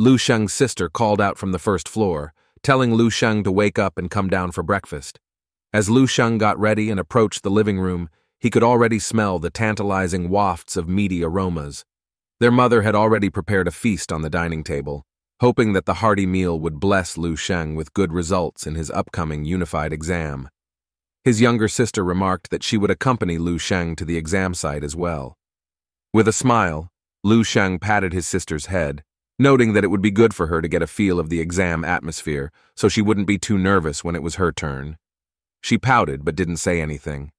Lu Sheng's sister called out from the first floor, telling Lu Sheng to wake up and come down for breakfast. As Lu Sheng got ready and approached the living room, he could already smell the tantalizing wafts of meaty aromas. Their mother had already prepared a feast on the dining table, hoping that the hearty meal would bless Lu Sheng with good results in his upcoming unified exam. His younger sister remarked that she would accompany Lu Sheng to the exam site as well. With a smile, Lu Sheng patted his sister's head, noting that it would be good for her to get a feel of the exam atmosphere so she wouldn't be too nervous when it was her turn. She pouted but didn't say anything.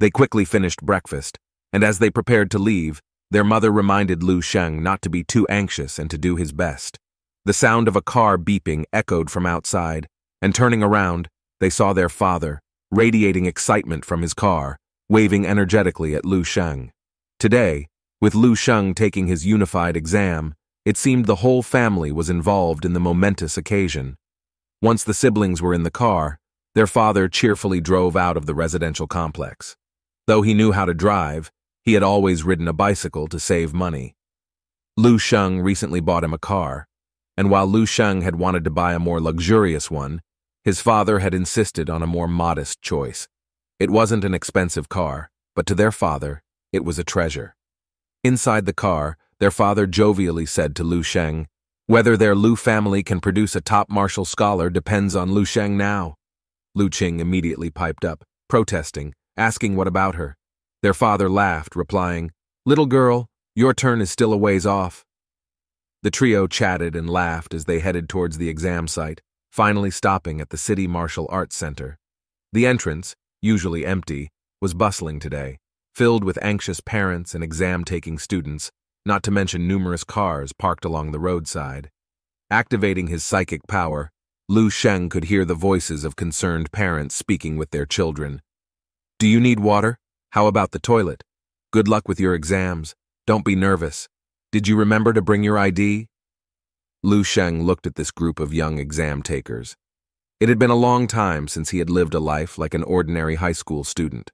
They quickly finished breakfast, and as they prepared to leave, their mother reminded Lu Sheng not to be too anxious and to do his best. The sound of a car beeping echoed from outside, and turning around, they saw their father, radiating excitement from his car, waving energetically at Lu Sheng. Today, with Lu Sheng taking his unified exam, it seemed the whole family was involved in the momentous occasion. Once the siblings were in the car, their father cheerfully drove out of the residential complex. Though he knew how to drive, he had always ridden a bicycle to save money. Lu Sheng recently bought him a car, and while Lu Sheng had wanted to buy a more luxurious one, his father had insisted on a more modest choice. It wasn't an expensive car, but to their father, it was a treasure. Inside the car, their father jovially said to Lu Sheng, Whether their Lu family can produce a top martial scholar depends on Lu Sheng now. Lu Qing immediately piped up, protesting, asking what about her. Their father laughed, replying, Little girl, your turn is still a ways off. The trio chatted and laughed as they headed towards the exam site, finally stopping at the City Martial Arts Center. The entrance, usually empty, was bustling today, filled with anxious parents and exam-taking students, not to mention numerous cars parked along the roadside. Activating his psychic power, Lu Sheng could hear the voices of concerned parents speaking with their children. Do you need water? How about the toilet? Good luck with your exams. Don't be nervous. Did you remember to bring your ID? Lu Sheng looked at this group of young exam takers. It had been a long time since he had lived a life like an ordinary high school student.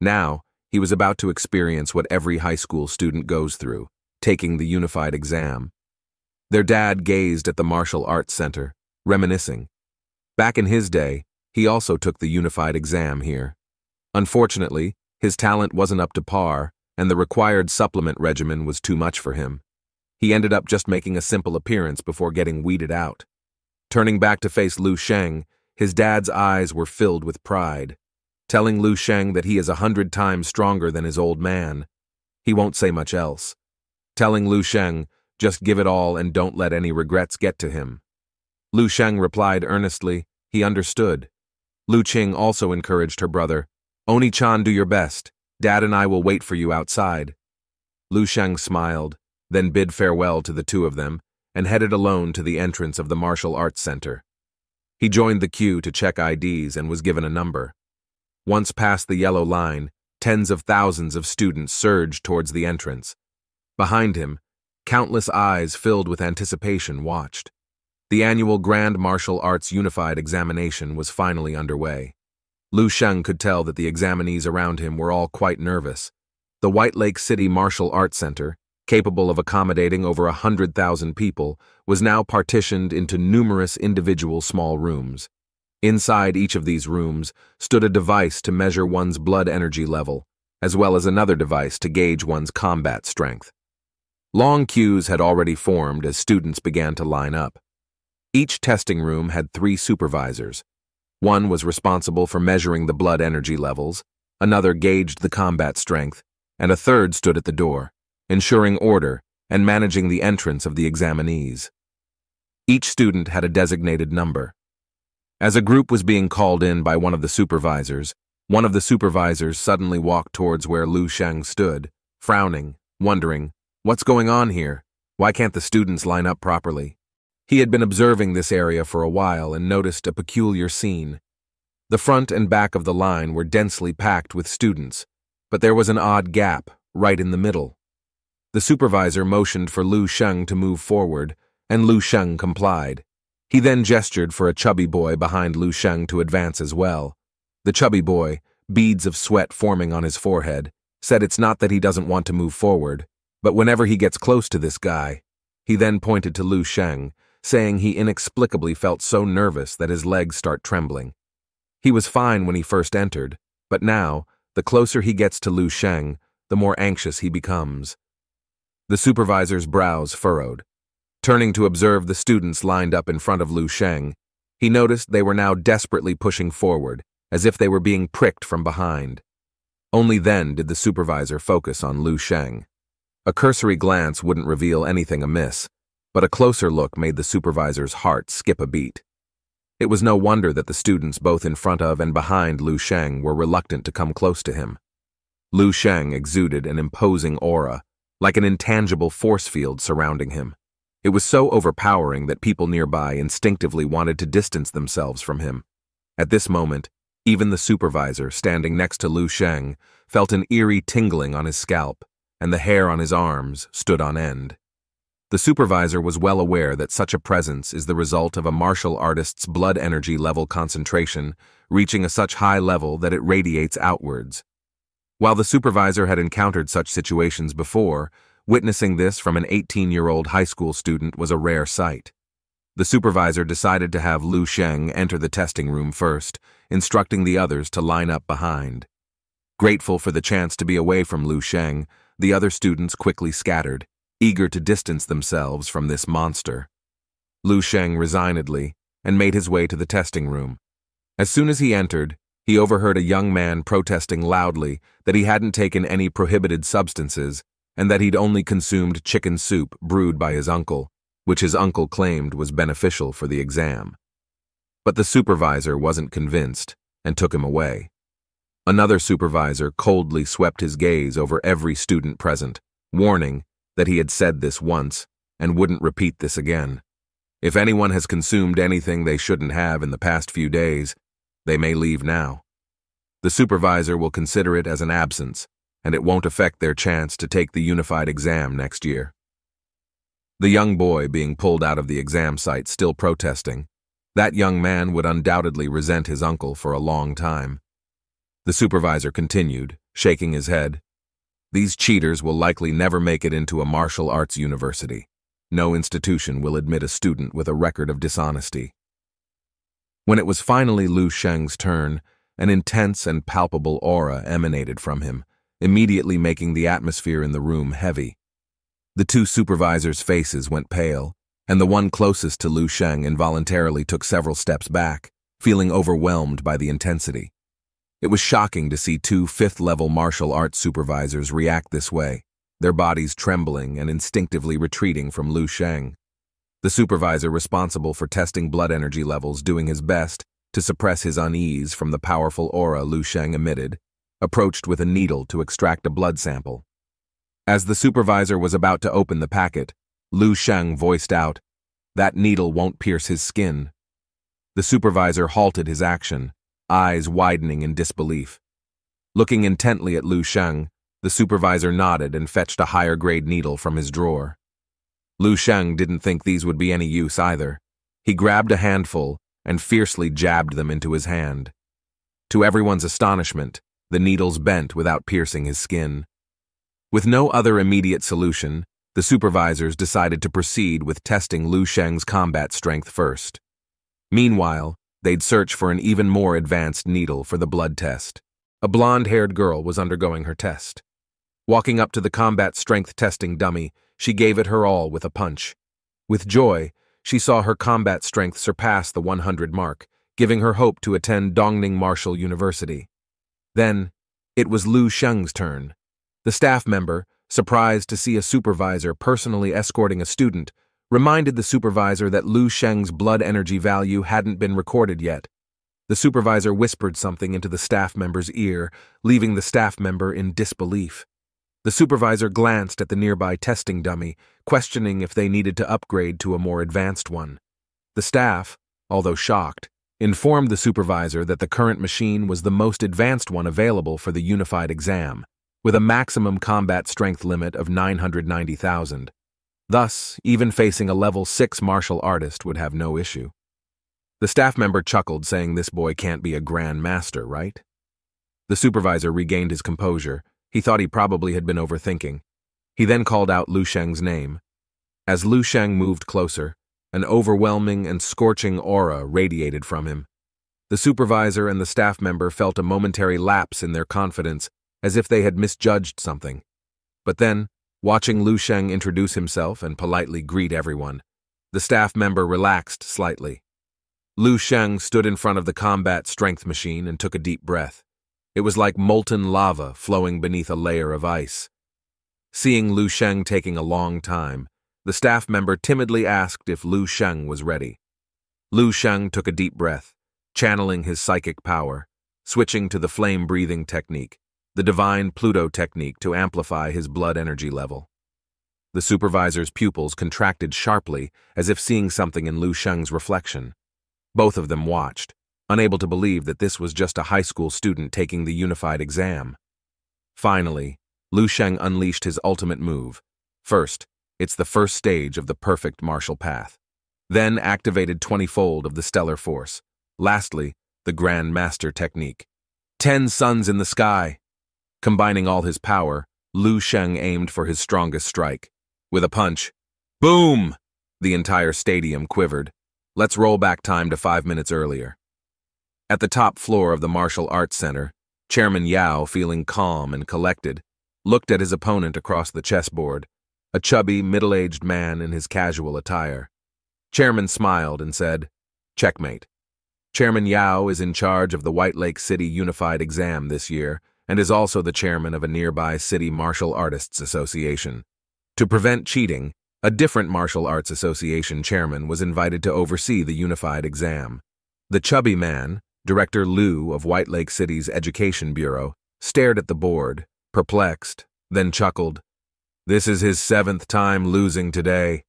Now, he was about to experience what every high school student goes through, taking the unified exam. Their dad gazed at the martial arts center, reminiscing. Back in his day, he also took the unified exam here. Unfortunately, his talent wasn't up to par, and the required supplement regimen was too much for him. He ended up just making a simple appearance before getting weeded out. Turning back to face Lu Sheng, his dad's eyes were filled with pride. Telling Lu Sheng that he is a hundred times stronger than his old man, he won't say much else. Telling Lu Sheng, just give it all and don't let any regrets get to him. Lu Sheng replied earnestly, he understood. Lu Qing also encouraged her brother, Oni-chan do your best, Dad and I will wait for you outside. Lu Sheng smiled, then bid farewell to the two of them, and headed alone to the entrance of the Martial Arts Center. He joined the queue to check IDs and was given a number. Once past the yellow line, tens of thousands of students surged towards the entrance. Behind him, countless eyes filled with anticipation watched. The annual Grand Martial Arts Unified Examination was finally underway. Lu Sheng could tell that the examinees around him were all quite nervous. The White Lake City Martial Arts Center, capable of accommodating over a hundred thousand people, was now partitioned into numerous individual small rooms. Inside each of these rooms stood a device to measure one's blood energy level, as well as another device to gauge one's combat strength. Long queues had already formed as students began to line up. Each testing room had three supervisors. One was responsible for measuring the blood energy levels, another gauged the combat strength, and a third stood at the door, ensuring order and managing the entrance of the examinees. Each student had a designated number. As a group was being called in by one of the supervisors, one of the supervisors suddenly walked towards where Lu Sheng stood, frowning, wondering, what's going on here? Why can't the students line up properly? He had been observing this area for a while and noticed a peculiar scene. The front and back of the line were densely packed with students, but there was an odd gap right in the middle. The supervisor motioned for Lu Sheng to move forward, and Lu Sheng complied. He then gestured for a chubby boy behind Lu Sheng to advance as well. The chubby boy, beads of sweat forming on his forehead, said it's not that he doesn't want to move forward, but whenever he gets close to this guy, He then pointed to Lu Sheng, saying he inexplicably felt so nervous that his legs start trembling. He was fine when he first entered, but now, the closer he gets to Lu Sheng, the more anxious he becomes. The supervisor's brows furrowed. Turning to observe the students lined up in front of Lu Sheng, he noticed they were now desperately pushing forward, as if they were being pricked from behind. Only then did the supervisor focus on Lu Sheng. A cursory glance wouldn't reveal anything amiss, but a closer look made the supervisor's heart skip a beat. It was no wonder that the students both in front of and behind Lu Sheng were reluctant to come close to him. Lu Sheng exuded an imposing aura, like an intangible force field surrounding him. It was so overpowering that people nearby instinctively wanted to distance themselves from him. At this moment, even the supervisor, standing next to Lu Sheng, felt an eerie tingling on his scalp, and the hair on his arms stood on end. The supervisor was well aware that such a presence is the result of a martial artist's blood energy level concentration reaching a such high level that it radiates outwards. While the supervisor had encountered such situations before, witnessing this from an 18-year-old high school student was a rare sight. The supervisor decided to have Lu Sheng enter the testing room first, instructing the others to line up behind. Grateful for the chance to be away from Lu Sheng, the other students quickly scattered, eager to distance themselves from this monster. Lu Sheng resignedly and made his way to the testing room. As soon as he entered, he overheard a young man protesting loudly that he hadn't taken any prohibited substances and that he'd only consumed chicken soup brewed by his uncle, which his uncle claimed was beneficial for the exam. But the supervisor wasn't convinced and took him away. Another supervisor coldly swept his gaze over every student present, warning that he had said this once and wouldn't repeat this again. If anyone has consumed anything they shouldn't have in the past few days, they may leave now. The supervisor will consider it as an absence, and it won't affect their chance to take the unified exam next year. The young boy being pulled out of the exam site still protesting, that young man would undoubtedly resent his uncle for a long time. The supervisor continued, shaking his head. These cheaters will likely never make it into a martial arts university. No institution will admit a student with a record of dishonesty. When it was finally Lu Sheng's turn, an intense and palpable aura emanated from him, immediately making the atmosphere in the room heavy. The two supervisors' faces went pale, and the one closest to Lu Sheng involuntarily took several steps back, feeling overwhelmed by the intensity. It was shocking to see two fifth-level martial arts supervisors react this way, their bodies trembling and instinctively retreating from Lu Sheng. The supervisor responsible for testing blood energy levels doing his best to suppress his unease from the powerful aura Lu Sheng emitted, approached with a needle to extract a blood sample. As the supervisor was about to open the packet, Lu Sheng voiced out, That needle won't pierce his skin. The supervisor halted his action, eyes widening in disbelief. Looking intently at Lu Sheng, the supervisor nodded and fetched a higher grade needle from his drawer. Lu Sheng didn't think these would be any use either. He grabbed a handful and fiercely jabbed them into his hand. To everyone's astonishment, the needles bent without piercing his skin. With no other immediate solution, the supervisors decided to proceed with testing Lu Sheng's combat strength first. Meanwhile, they'd search for an even more advanced needle for the blood test. A blonde-haired girl was undergoing her test. Walking up to the combat strength testing dummy, she gave it her all with a punch. With joy, she saw her combat strength surpass the 100 mark, giving her hope to attend Dongning Martial University. Then, it was Lu Sheng's turn. The staff member, surprised to see a supervisor personally escorting a student, reminded the supervisor that Lu Sheng's blood energy value hadn't been recorded yet. The supervisor whispered something into the staff member's ear, leaving the staff member in disbelief. The supervisor glanced at the nearby testing dummy, questioning if they needed to upgrade to a more advanced one. The staff, although shocked, informed the supervisor that the current machine was the most advanced one available for the unified exam, with a maximum combat strength limit of 990,000. Thus, even facing a level 6 martial artist would have no issue. The staff member chuckled, saying this boy can't be a grand master, right? The supervisor regained his composure. He thought he probably had been overthinking. He then called out Lu Sheng's name. As Lu Sheng moved closer, an overwhelming and scorching aura radiated from him. The supervisor and the staff member felt a momentary lapse in their confidence, as if they had misjudged something. But then, watching Lu Sheng introduce himself and politely greet everyone, the staff member relaxed slightly. Lu Sheng stood in front of the combat strength machine and took a deep breath. It was like molten lava flowing beneath a layer of ice. Seeing Lu Sheng taking a long time, the staff member timidly asked if Lu Sheng was ready. Lu Sheng took a deep breath, channeling his psychic power, switching to the flame-breathing technique, the divine Pluto technique to amplify his blood energy level. The supervisor's pupils contracted sharply as if seeing something in Lu Sheng's reflection. Both of them watched, unable to believe that this was just a high school student taking the unified exam. Finally, Lu Sheng unleashed his ultimate move. First, it's the first stage of the perfect martial path. Then activated 20-fold of the stellar force. Lastly, the Grand Master technique. Ten suns in the sky. Combining all his power, Lu Sheng aimed for his strongest strike. With a punch, boom! The entire stadium quivered. Let's roll back time to five minutes earlier. At the top floor of the Martial Arts Center, Chairman Yao, feeling calm and collected, looked at his opponent across the chessboard, a chubby, middle-aged man in his casual attire. Chairman smiled and said, Checkmate. Chairman Yao is in charge of the White Lake City Unified Exam this year and is also the chairman of a nearby city martial artists association. To prevent cheating, a different martial arts association chairman was invited to oversee the unified exam. The chubby man, Director Liu of White Lake City's Education Bureau, stared at the board, perplexed, then chuckled. This is his seventh time losing today.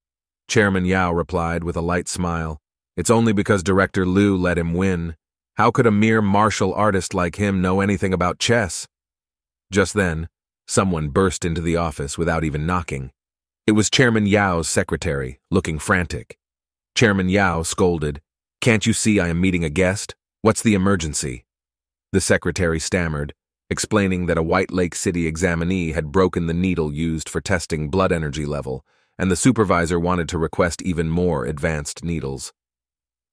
Chairman Yao replied with a light smile. It's only because Director Liu let him win. How could a mere martial artist like him know anything about chess? Just then, someone burst into the office without even knocking. It was Chairman Yao's secretary, looking frantic. Chairman Yao scolded, Can't you see I am meeting a guest? What's the emergency? The secretary stammered, explaining that a White Lake City examinee had broken the needle used for testing blood energy level, and the supervisor wanted to request even more advanced needles.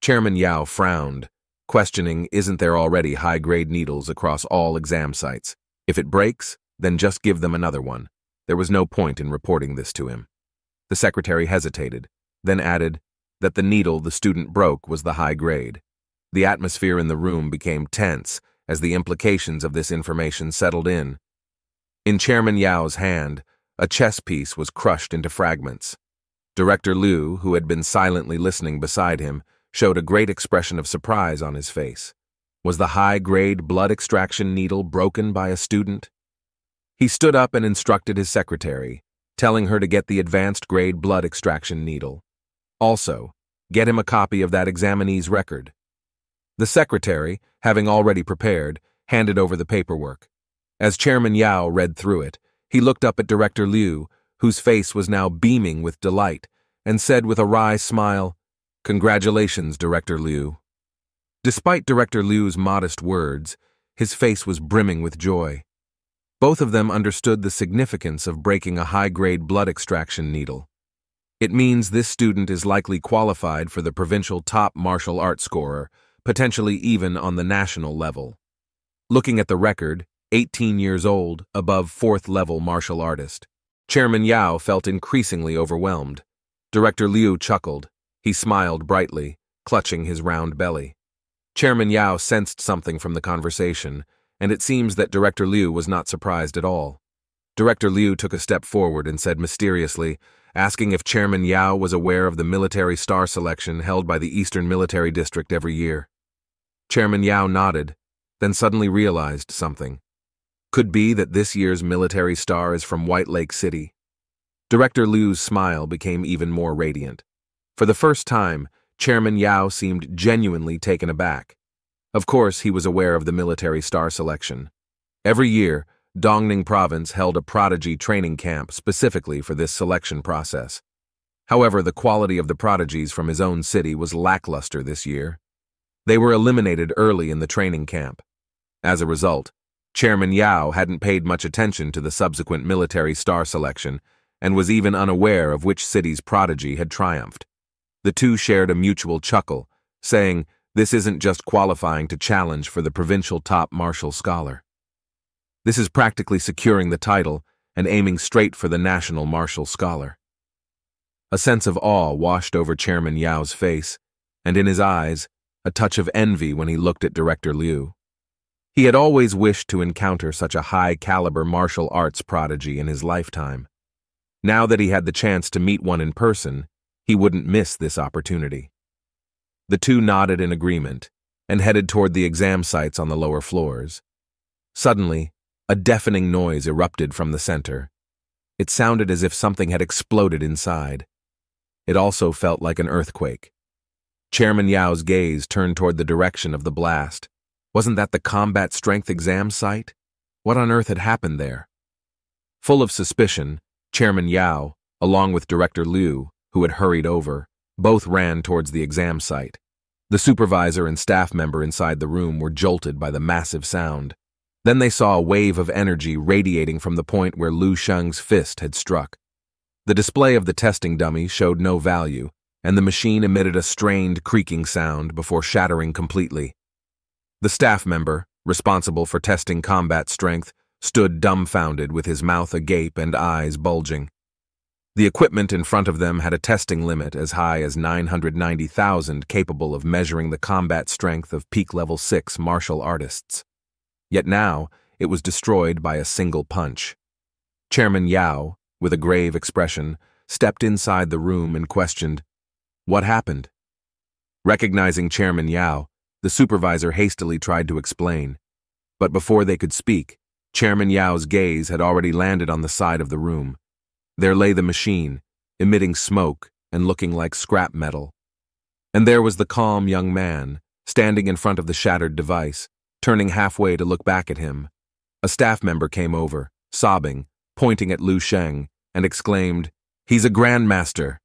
Chairman Yao frowned, questioning isn't there already high-grade needles across all exam sites? If it breaks, then just give them another one. There was no point in reporting this to him. The secretary hesitated, then added that the needle the student broke was the high grade. The atmosphere in the room became tense as the implications of this information settled in. In Chairman Yao's hand, a chess piece was crushed into fragments. Director Liu, who had been silently listening beside him, showed a great expression of surprise on his face. Was the high-grade blood extraction needle broken by a student? He stood up and instructed his secretary, telling her to get the advanced grade blood extraction needle. Also, get him a copy of that examinee's record. The secretary, having already prepared, handed over the paperwork. As Chairman Yao read through it, he looked up at Director Liu, whose face was now beaming with delight, and said with a wry smile, Congratulations, Director Liu. Despite Director Liu's modest words, his face was brimming with joy. Both of them understood the significance of breaking a high-grade blood extraction needle. It means this student is likely qualified for the provincial top martial arts scorer, potentially even on the national level. Looking at the record, 18 years old, above fourth level martial artist, Chairman Yao felt increasingly overwhelmed. Director Liu chuckled. He smiled brightly, clutching his round belly. Chairman Yao sensed something from the conversation, and it seems that Director Liu was not surprised at all. Director Liu took a step forward and said mysteriously, asking if Chairman Yao was aware of the military star selection held by the Eastern Military District every year. Chairman Yao nodded, then suddenly realized something. Could be that this year's military star is from White Lake City. Director Liu's smile became even more radiant. For the first time, Chairman Yao seemed genuinely taken aback. Of course, he was aware of the military star selection. Every year, Dongning Province held a prodigy training camp specifically for this selection process. However, the quality of the prodigies from his own city was lackluster this year. They were eliminated early in the training camp. As a result, Chairman Yao hadn't paid much attention to the subsequent military star selection and was even unaware of which city's prodigy had triumphed. The two shared a mutual chuckle, saying, This isn't just qualifying to challenge for the provincial top martial scholar. This is practically securing the title and aiming straight for the national martial scholar. A sense of awe washed over Chairman Yao's face, and in his eyes, a touch of envy when he looked at Director Liu. He had always wished to encounter such a high-caliber martial arts prodigy in his lifetime. Now that he had the chance to meet one in person, he wouldn't miss this opportunity. The two nodded in agreement and headed toward the exam sites on the lower floors. Suddenly, a deafening noise erupted from the center. It sounded as if something had exploded inside. It also felt like an earthquake. Chairman Yao's gaze turned toward the direction of the blast. Wasn't that the combat strength exam site? What on earth had happened there? Full of suspicion, Chairman Yao, along with Director Liu, who had hurried over, both ran towards the exam site. The supervisor and staff member inside the room were jolted by the massive sound. Then they saw a wave of energy radiating from the point where Lu Sheng's fist had struck. The display of the testing dummy showed no value, and the machine emitted a strained creaking sound before shattering completely. The staff member, responsible for testing combat strength, stood dumbfounded with his mouth agape and eyes bulging. The equipment in front of them had a testing limit as high as 990,000 capable of measuring the combat strength of peak level 6 martial artists. Yet now, it was destroyed by a single punch. Chairman Yao, with a grave expression, stepped inside the room and questioned, What happened? Recognizing Chairman Yao, the supervisor hastily tried to explain. But before they could speak, Chairman Yao's gaze had already landed on the side of the room. There lay the machine, emitting smoke and looking like scrap metal. And there was the calm young man, standing in front of the shattered device, turning halfway to look back at him. A staff member came over, sobbing, pointing at Lu Sheng, and exclaimed, He's a grandmaster.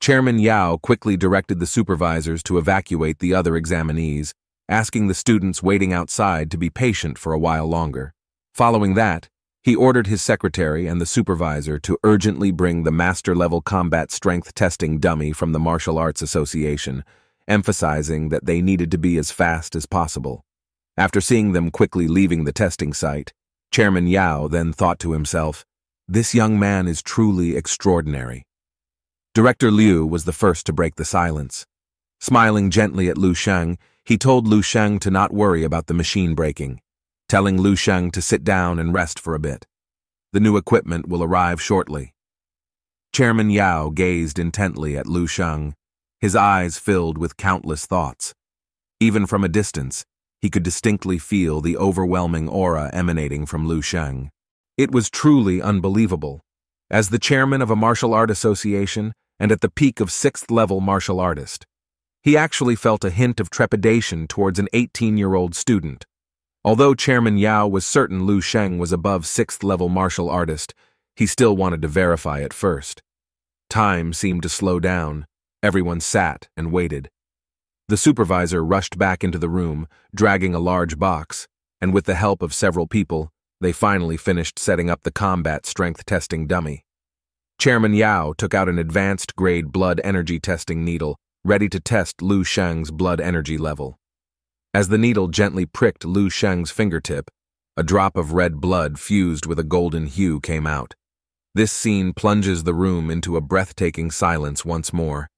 Chairman Yao quickly directed the supervisors to evacuate the other examinees, asking the students waiting outside to be patient for a while longer. Following that, he ordered his secretary and the supervisor to urgently bring the master-level combat strength testing dummy from the Martial Arts Association, emphasizing that they needed to be as fast as possible. After seeing them quickly leaving the testing site, Chairman Yao then thought to himself, this young man is truly extraordinary. Director Liu was the first to break the silence. Smiling gently at Lu Sheng, he told Lu Sheng to not worry about the machine breaking, telling Lu Sheng to sit down and rest for a bit. The new equipment will arrive shortly. Chairman Yao gazed intently at Lu Sheng, his eyes filled with countless thoughts. Even from a distance, he could distinctly feel the overwhelming aura emanating from Lu Sheng. It was truly unbelievable. As the chairman of a martial art association and at the peak of sixth level martial artist, he actually felt a hint of trepidation towards an 18 year old student. Although Chairman Yao was certain Lu Sheng was above sixth level martial artist, he still wanted to verify it first. Time seemed to slow down. Everyone sat and waited. The supervisor rushed back into the room, dragging a large box, and with the help of several people, they finally finished setting up the combat strength testing dummy. Chairman Yao took out an advanced grade blood energy testing needle, ready to test Lu Sheng's blood energy level. As the needle gently pricked Lu Sheng's fingertip, a drop of red blood fused with a golden hue came out. This scene plunges the room into a breathtaking silence once more.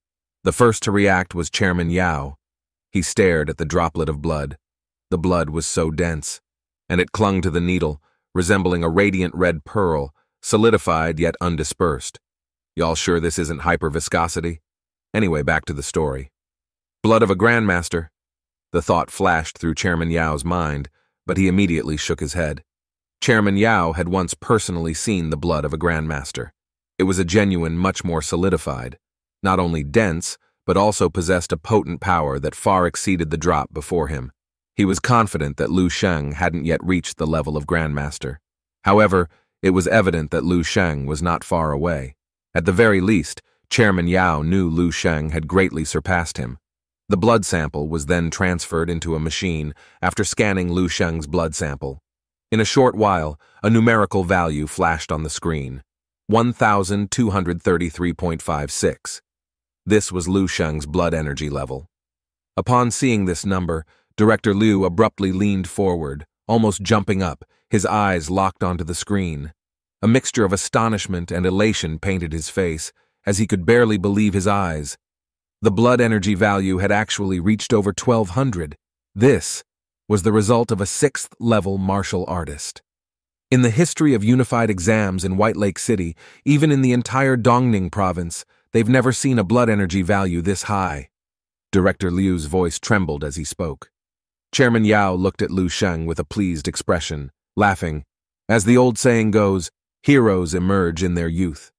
The first to react was Chairman Yao, he stared at the droplet of blood. The blood was so dense, and it clung to the needle, resembling a radiant red pearl, solidified yet undispersed. Y'all sure this isn't hyperviscosity? Anyway, back to the story. Blood of a grandmaster. The thought flashed through Chairman Yao's mind, but he immediately shook his head. Chairman Yao had once personally seen the blood of a grandmaster. It was a genuine, much more solidified, not only dense, but also possessed a potent power that far exceeded the drop before him. He was confident that Lu Sheng hadn't yet reached the level of Grandmaster. However, it was evident that Lu Sheng was not far away. At the very least, Chairman Yao knew Lu Sheng had greatly surpassed him. The blood sample was then transferred into a machine after scanning Lu Sheng's blood sample. In a short while, a numerical value flashed on the screen 1233.56. This was Lu Sheng's blood energy level. Upon seeing this number, Director Liu abruptly leaned forward, almost jumping up, his eyes locked onto the screen. A mixture of astonishment and elation painted his face, as he could barely believe his eyes. The blood energy value had actually reached over 1200. This was the result of a sixth level martial artist. In the history of unified exams in White Lake City, even in the entire Dongning province, they've never seen a blood energy value this high. Director Liu's voice trembled as he spoke. Chairman Yao looked at Lu Sheng with a pleased expression, laughing. As the old saying goes, heroes emerge in their youth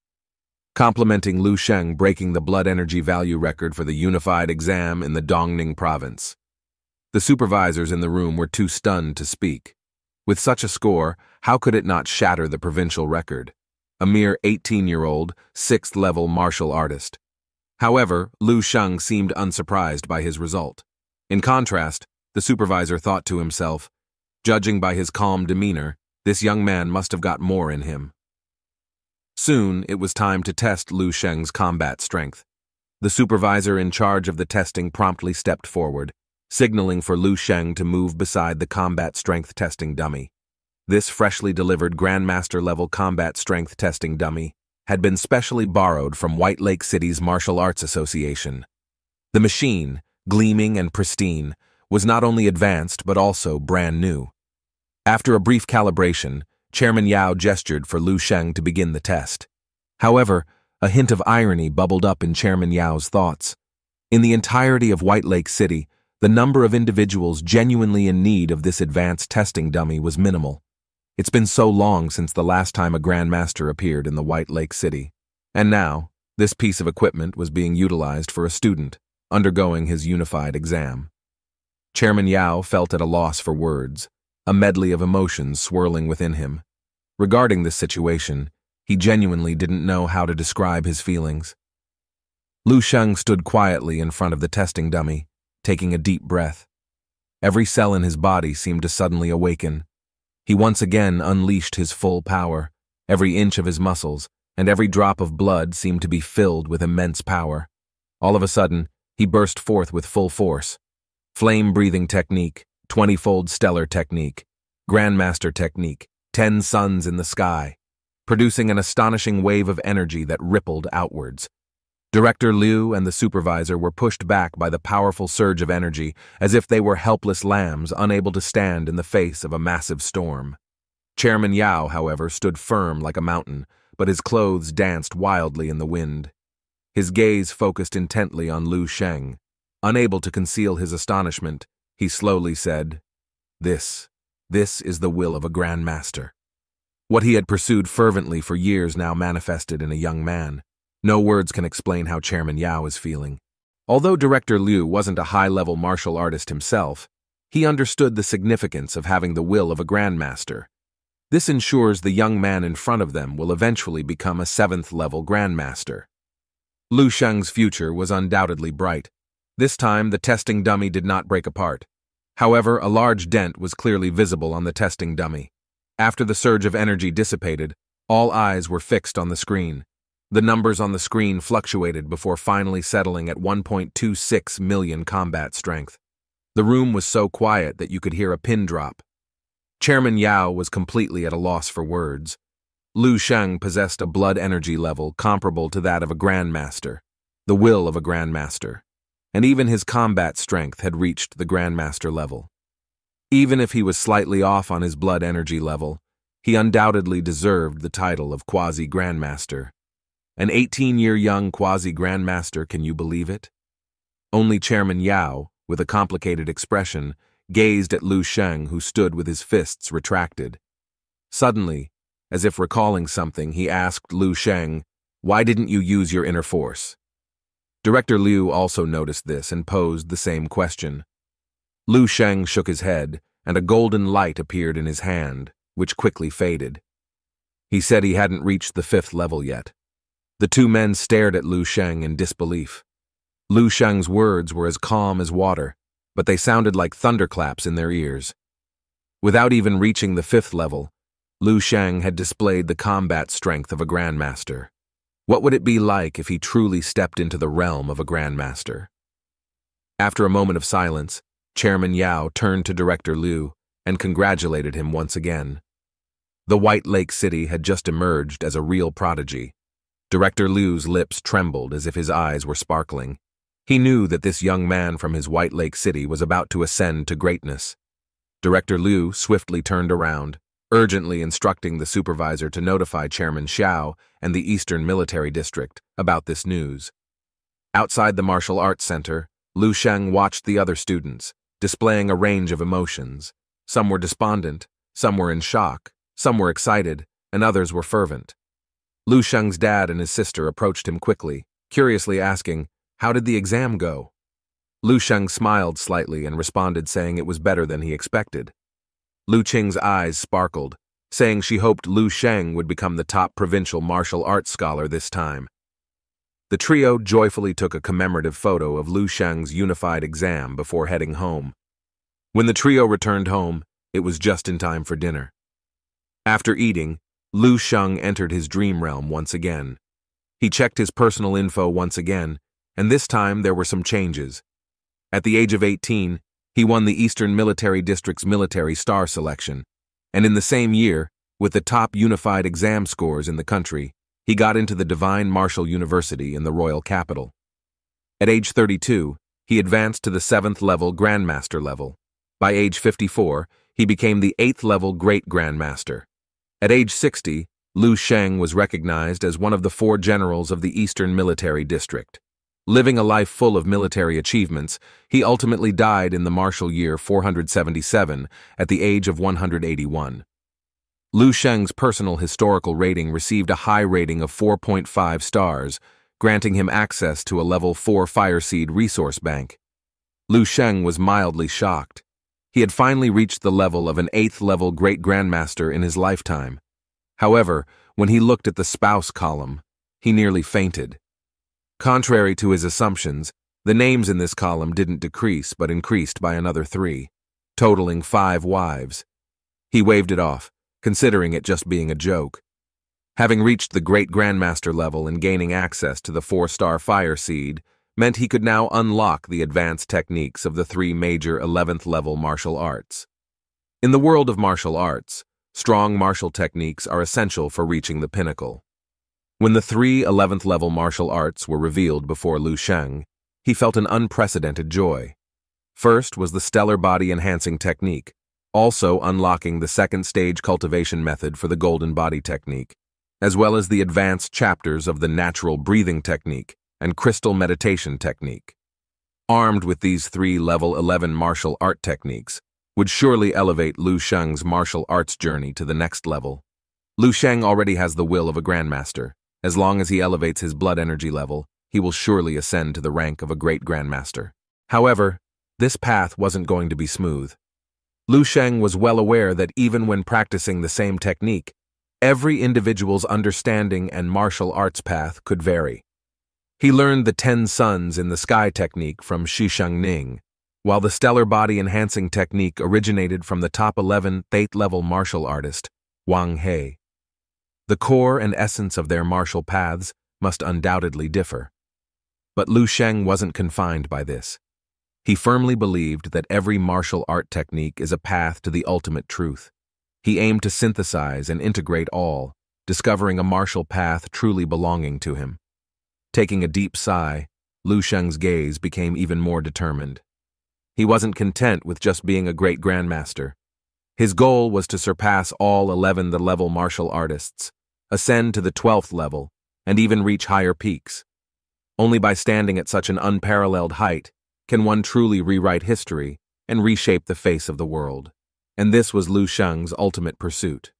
complimenting Lu Sheng breaking the blood energy value record for the unified exam in the Dongning province. The supervisors in the room were too stunned to speak. With such a score, how could it not shatter the provincial record? A mere 18-year-old, sixth-level martial artist. However, Lu Sheng seemed unsurprised by his result. In contrast, the supervisor thought to himself, judging by his calm demeanor, this young man must have got more in him. Soon, it was time to test Lu Sheng's combat strength. The supervisor in charge of the testing promptly stepped forward, signaling for Lu Sheng to move beside the combat strength testing dummy. This freshly delivered Grandmaster-level combat strength testing dummy had been specially borrowed from White Lake City's Martial Arts Association. The machine, gleaming and pristine, was not only advanced but also brand new. After a brief calibration, Chairman Yao gestured for Lu Sheng to begin the test. However, a hint of irony bubbled up in Chairman Yao's thoughts. In the entirety of White Lake City, the number of individuals genuinely in need of this advanced testing dummy was minimal. It's been so long since the last time a Grandmaster appeared in the White Lake City. And now, this piece of equipment was being utilized for a student, undergoing his unified exam. Chairman Yao felt at a loss for words a medley of emotions swirling within him. Regarding this situation, he genuinely didn't know how to describe his feelings. Lu Sheng stood quietly in front of the testing dummy, taking a deep breath. Every cell in his body seemed to suddenly awaken. He once again unleashed his full power. Every inch of his muscles and every drop of blood seemed to be filled with immense power. All of a sudden, he burst forth with full force. Flame-breathing technique, 20-fold stellar technique, grandmaster technique, 10 suns in the sky, producing an astonishing wave of energy that rippled outwards. Director Liu and the supervisor were pushed back by the powerful surge of energy as if they were helpless lambs unable to stand in the face of a massive storm. Chairman Yao, however, stood firm like a mountain, but his clothes danced wildly in the wind. His gaze focused intently on Lu Sheng. Unable to conceal his astonishment, he slowly said, This, this is the will of a Grand Master. What he had pursued fervently for years now manifested in a young man. No words can explain how Chairman Yao is feeling. Although Director Liu wasn't a high-level martial artist himself, he understood the significance of having the will of a Grandmaster. This ensures the young man in front of them will eventually become a seventh-level Grandmaster. Lu Sheng's future was undoubtedly bright. This time, the testing dummy did not break apart. However, a large dent was clearly visible on the testing dummy. After the surge of energy dissipated, all eyes were fixed on the screen. The numbers on the screen fluctuated before finally settling at 1.26 million combat strength. The room was so quiet that you could hear a pin drop. Chairman Yao was completely at a loss for words. Lu Sheng possessed a blood energy level comparable to that of a grandmaster, the will of a grandmaster and even his combat strength had reached the Grandmaster level. Even if he was slightly off on his blood energy level, he undoubtedly deserved the title of Quasi Grandmaster. An 18 year young Quasi Grandmaster, can you believe it? Only Chairman Yao, with a complicated expression, gazed at Lu Sheng, who stood with his fists retracted. Suddenly, as if recalling something, he asked Lu Sheng, Why didn't you use your inner force? Director Liu also noticed this and posed the same question. Lu Sheng shook his head, and a golden light appeared in his hand, which quickly faded. He said he hadn't reached the fifth level yet. The two men stared at Lu Sheng in disbelief. Lu Sheng's words were as calm as water, but they sounded like thunderclaps in their ears. Without even reaching the fifth level, Lu Sheng had displayed the combat strength of a grandmaster. What would it be like if he truly stepped into the realm of a grandmaster? After a moment of silence, Chairman Yao turned to Director Liu and congratulated him once again. The White Lake City had just emerged as a real prodigy. Director Liu's lips trembled as if his eyes were sparkling. He knew that this young man from his White Lake City was about to ascend to greatness. Director Liu swiftly turned around, urgently instructing the supervisor to notify Chairman Xiao and the Eastern Military District about this news. Outside the Martial Arts Center, Lu Sheng watched the other students, displaying a range of emotions. Some were despondent, some were in shock, some were excited, and others were fervent. Lu Sheng's dad and his sister approached him quickly, curiously asking, How did the exam go? Lu Sheng smiled slightly and responded saying it was better than he expected. Lu Qing's eyes sparkled, saying she hoped Lu Sheng would become the top provincial martial arts scholar this time. The trio joyfully took a commemorative photo of Lu Sheng's unified exam before heading home. When the trio returned home, it was just in time for dinner. After eating, Lu Sheng entered his dream realm once again. He checked his personal info once again, and this time there were some changes. At the age of 18, he won the Eastern Military District's Military Star Selection, and in the same year, with the top unified exam scores in the country, he got into the Divine Martial University in the royal capital. At age 32, he advanced to the 7th level Grandmaster level. By age 54, he became the 8th level Great Grandmaster. At age 60, Lu Sheng was recognized as one of the four generals of the Eastern Military District. Living a life full of military achievements, he ultimately died in the martial year 477 at the age of 181. Lu Sheng's personal historical rating received a high rating of 4.5 stars, granting him access to a level 4 Fireseed resource bank. Lu Sheng was mildly shocked. He had finally reached the level of an 8th level Great Grandmaster in his lifetime. However, when he looked at the spouse column, he nearly fainted. Contrary to his assumptions, the names in this column didn't decrease but increased by another three, totaling five wives. He waved it off, considering it just being a joke. Having reached the great grandmaster level and gaining access to the four-star fire seed meant he could now unlock the advanced techniques of the three major 11th level martial arts. In the world of martial arts, strong martial techniques are essential for reaching the pinnacle. When the three 11th level martial arts were revealed before Lu Sheng, he felt an unprecedented joy. First was the stellar body enhancing technique, also unlocking the second stage cultivation method for the golden body technique, as well as the advanced chapters of the natural breathing technique and crystal meditation technique. Armed with these three level 11 martial art techniques, would surely elevate Lu Sheng's martial arts journey to the next level. Lu Sheng already has the will of a grandmaster, as long as he elevates his blood energy level, he will surely ascend to the rank of a great grandmaster. However, this path wasn't going to be smooth. Lu Sheng was well aware that even when practicing the same technique, every individual's understanding and martial arts path could vary. He learned the Ten Suns in the Sky technique from Shishang Ning, while the stellar body enhancing technique originated from the top 11 8th level martial artist, Wang He. The core and essence of their martial paths must undoubtedly differ. But Lu Sheng wasn't confined by this. He firmly believed that every martial art technique is a path to the ultimate truth. He aimed to synthesize and integrate all, discovering a martial path truly belonging to him. Taking a deep sigh, Lu Sheng's gaze became even more determined. He wasn't content with just being a great grandmaster. His goal was to surpass all 11 the level martial artists, ascend to the 12th level, and even reach higher peaks. Only by standing at such an unparalleled height can one truly rewrite history and reshape the face of the world. And this was Lu Sheng's ultimate pursuit.